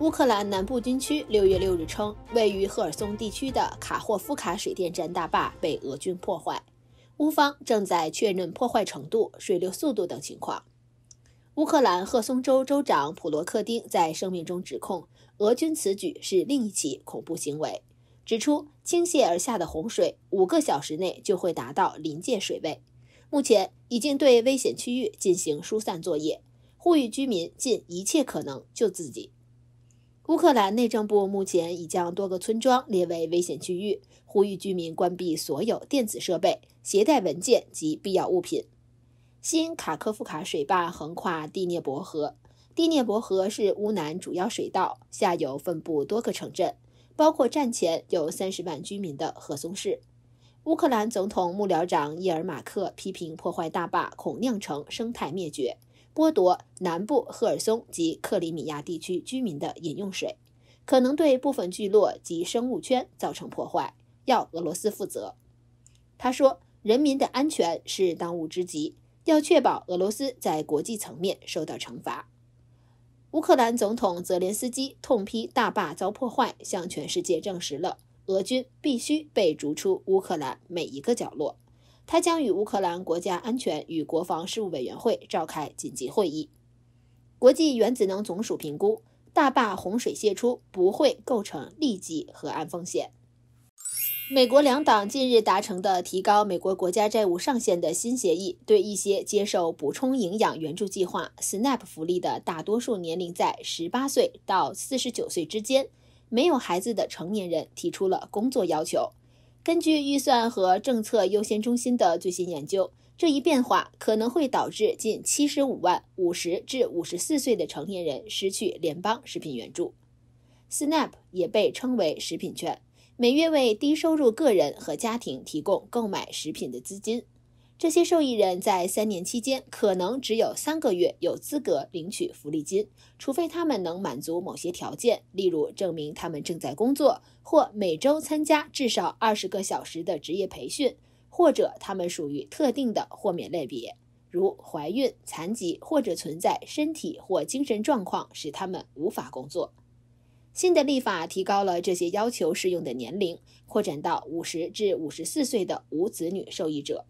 乌克兰南部军区六月六日称，位于赫尔松地区的卡霍夫卡水电站大坝被俄军破坏，乌方正在确认破坏程度、水流速度等情况。乌克兰赫松州州长普罗克丁在声明中指控俄军此举是另一起恐怖行为，指出倾泻而下的洪水五个小时内就会达到临界水位，目前已经对危险区域进行疏散作业，呼吁居民尽一切可能救自己。乌克兰内政部目前已将多个村庄列为危险区域，呼吁居民关闭所有电子设备、携带文件及必要物品。新卡科夫卡水坝横跨第聂伯河，第聂伯河是乌南主要水道，下游分布多个城镇，包括战前有三十万居民的赫松市。乌克兰总统幕僚长伊尔马克批评破坏大坝恐酿成生态灭绝。剥夺南部赫尔松及克里米亚地区居民的饮用水，可能对部分聚落及生物圈造成破坏，要俄罗斯负责。他说：“人民的安全是当务之急，要确保俄罗斯在国际层面受到惩罚。”乌克兰总统泽连斯基痛批大坝遭破坏，向全世界证实了俄军必须被逐出乌克兰每一个角落。他将与乌克兰国家安全与国防事务委员会召开紧急会议。国际原子能总署评估，大坝洪水泄出不会构成立即核安风险。美国两党近日达成的提高美国国家债务上限的新协议，对一些接受补充营养援助计划 （SNAP） 福利的大多数年龄在十八岁到四十九岁之间、没有孩子的成年人提出了工作要求。根据预算和政策优先中心的最新研究，这一变化可能会导致近七十五万五十至五十四岁的成年人失去联邦食品援助。SNAP 也被称为食品券，每月为低收入个人和家庭提供购买食品的资金。这些受益人在三年期间可能只有三个月有资格领取福利金，除非他们能满足某些条件，例如证明他们正在工作，或每周参加至少二十个小时的职业培训，或者他们属于特定的豁免类别，如怀孕、残疾或者存在身体或精神状况使他们无法工作。新的立法提高了这些要求适用的年龄，扩展到五十至五十四岁的无子女受益者。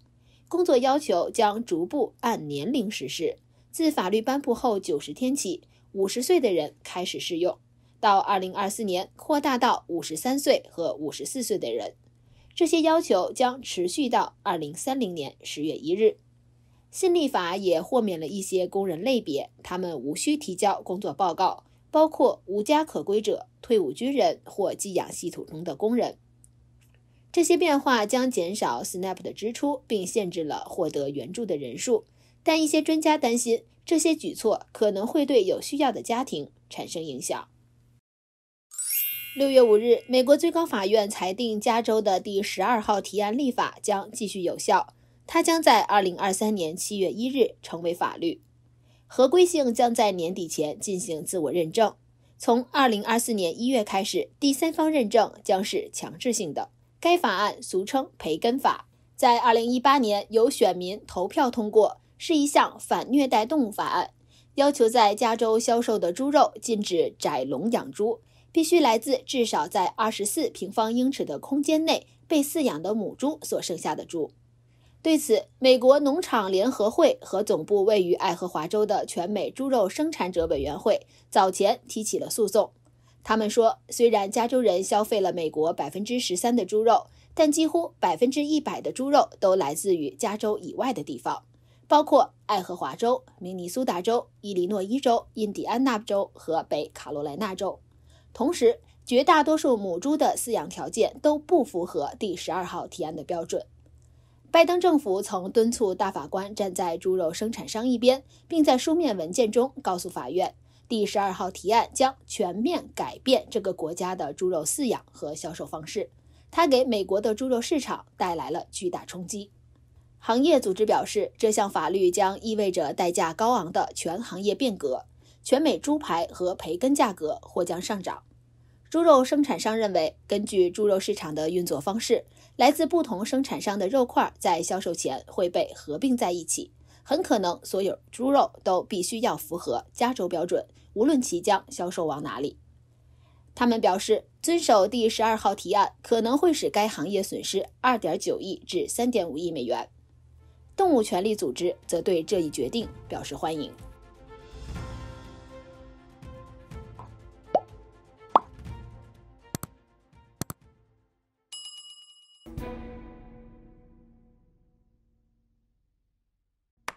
工作要求将逐步按年龄实施，自法律颁布后九十天起，五十岁的人开始适用，到二零二四年扩大到五十三岁和五十四岁的人。这些要求将持续到二零三零年十月一日。新立法也豁免了一些工人类别，他们无需提交工作报告，包括无家可归者、退伍军人或寄养系统中的工人。这些变化将减少 SNAP 的支出，并限制了获得援助的人数。但一些专家担心，这些举措可能会对有需要的家庭产生影响。六月五日，美国最高法院裁定，加州的第十二号提案立法将继续有效，它将在二零二三年七月一日成为法律，合规性将在年底前进行自我认证。从二零二四年一月开始，第三方认证将是强制性的。该法案俗称培根法，在2018年由选民投票通过，是一项反虐待动物法案，要求在加州销售的猪肉禁止宰笼养猪，必须来自至少在24平方英尺的空间内被饲养的母猪所生下的猪。对此，美国农场联合会和总部位于爱荷华州的全美猪肉生产者委员会早前提起了诉讼。他们说，虽然加州人消费了美国百分之十三的猪肉，但几乎百分之一百的猪肉都来自于加州以外的地方，包括爱荷华州、明尼苏达州、伊利诺伊州、印第安纳州和北卡罗来纳州。同时，绝大多数母猪的饲养条件都不符合第十二号提案的标准。拜登政府曾敦促大法官站在猪肉生产商一边，并在书面文件中告诉法院。第十二号提案将全面改变这个国家的猪肉饲养和销售方式，它给美国的猪肉市场带来了巨大冲击。行业组织表示，这项法律将意味着代价高昂的全行业变革，全美猪排和培根价格或将上涨。猪肉生产商认为，根据猪肉市场的运作方式，来自不同生产商的肉块在销售前会被合并在一起。很可能所有猪肉都必须要符合加州标准，无论其将销售往哪里。他们表示，遵守第十二号提案可能会使该行业损失二点九亿至三点五亿美元。动物权利组织则对这一决定表示欢迎。